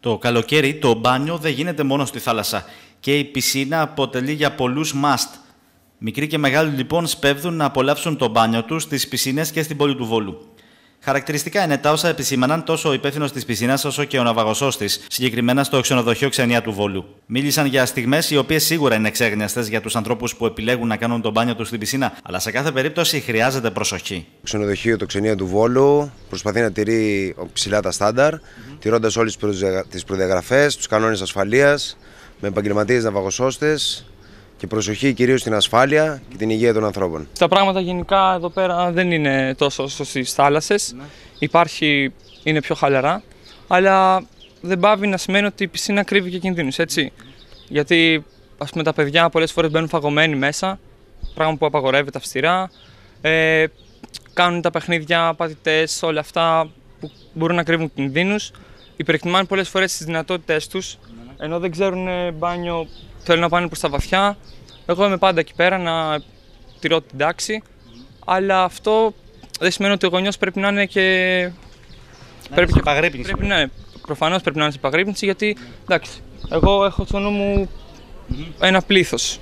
Το καλοκαίρι το μπάνιο δεν γίνεται μόνο στη θάλασσα και η πισίνα αποτελεί για πολλούς must. Μικροί και μεγάλοι λοιπόν σπέβδουν να απολαύσουν το μπάνιο τους στις πισίνες και στην πόλη του Βόλου. Χαρακτηριστικά είναι τα όσα επισήμαναν τόσο ο υπεύθυνος της πισίνας όσο και ο ναυαγοσό της, συγκεκριμένα στο ξενοδοχείο Ξενία του Βόλου. Μίλησαν για στιγμές οι οποίες σίγουρα είναι εξέγνιαστε για τους ανθρώπους που επιλέγουν να κάνουν τον μπάνιο τους στην πισίνα, αλλά σε κάθε περίπτωση χρειάζεται προσοχή. Το ξενοδοχείο το Ξενία του Βόλου προσπαθεί να τηρεί ψηλά τα στάνταρ, mm -hmm. τηρώντας όλες τις προδιαγραφές, τους κανόνες ασφαλείας, με επαγγελματίες ναυαγοσώστε και προσοχή κυρίως στην ασφάλεια και την υγεία των ανθρώπων. Τα πράγματα γενικά εδώ πέρα δεν είναι τόσο όσο στις θάλασσες. Ναι. Υπάρχει, είναι πιο χαλαρά, αλλά δεν πάβει να σημαίνει ότι η πισίνα κρύβει και κινδύνους, έτσι. Γιατί ας πούμε τα παιδιά πολλές φορές μπαίνουν φαγωμένοι μέσα, πράγμα που απαγορεύεται αυστηρά. Ε, κάνουν τα παιχνίδια, παθητές, όλα αυτά που μπορούν να κρύβουν κινδύνους. Υπερεκτιμάνε πολλές φορές τις δυνατότητές τους, ναι. ενώ δεν ξέρουν μπάνιο θέλουν να πάνε προς τα βαθιά. Εγώ είμαι πάντα εκεί πέρα να τηρώ την τάξη, αλλά αυτό δεν σημαίνει ότι ο γονιός πρέπει να είναι και... Να πρέπει και επαγρύπνηση. Πρέπει, ναι, προφανώς πρέπει να είναι σε επαγρύπνηση, γιατί εντάξει, εγώ έχω στο νου μου ένα πλήθος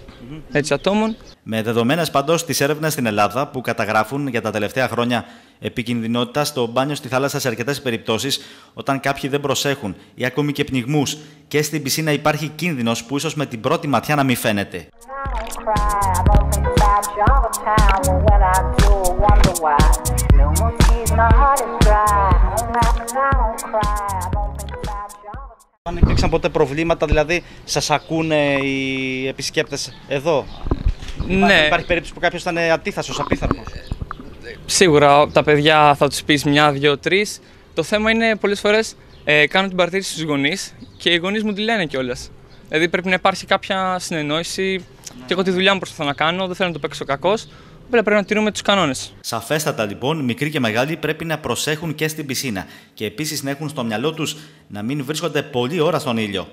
έτσι, ατόμων. Με δεδομένες πάντως τις έρευνες στην Ελλάδα που καταγράφουν για τα τελευταία χρόνια επικινδυνότητα στο μπάνιο στη θάλασσα σε αρκετές περιπτώσεις, όταν κάποιοι δεν προσέχουν ή ακόμη και πνιγμούς και στην πισίνα υπάρχει κίνδυνος που ίσως με την πρώτη ματιά να μην φαίνεται. Αν υπήρξαν ποτέ προβλήματα, δηλαδή σας ακούνε οι επισκέπτες εδώ; Ναι. Υπάρχει, περίπτωση που κάποιος ήταν αντίθασος, απίθαρμο. Σίγουρα τα παιδιά θα τους πεις μια, δύο, τρεις. Το θέμα είναι πολλές φορές ε, κάνω την παρτίδα στους γονείς και οι γονείς μου τη λένε κιόλας. Δηλαδή πρέπει να υπάρχει κάποια συνεννόηση και εγώ τη δουλειά μου προσπαθώ να κάνω, δεν θέλω να το παίξω κακός. Πρέπει να τηρούμε τους κανόνες. Σαφέστατα λοιπόν, μικροί και μεγάλοι πρέπει να προσέχουν και στην πισίνα και επίσης να έχουν στο μυαλό τους να μην βρίσκονται πολλή ώρα στον ήλιο.